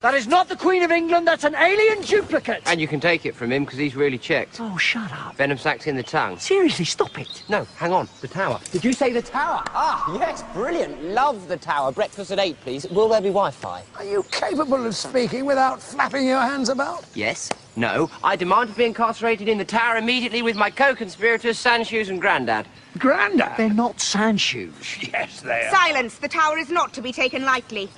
That is not the Queen of England, that's an alien duplicate! And you can take it from him because he's really checked. Oh, shut up. Venom sacs in the tongue. Seriously, stop it. No, hang on. The tower. Did you say the tower? Ah, yes, brilliant. Love the tower. Breakfast at eight, please. Will there be Wi-Fi? Are you capable of speaking without flapping your hands about? Yes. No. I demand to be incarcerated in the tower immediately with my co-conspirators, Sandshoes and Grandad. Grandad? They're not sandshoes. Yes, they are. Silence! The tower is not to be taken lightly.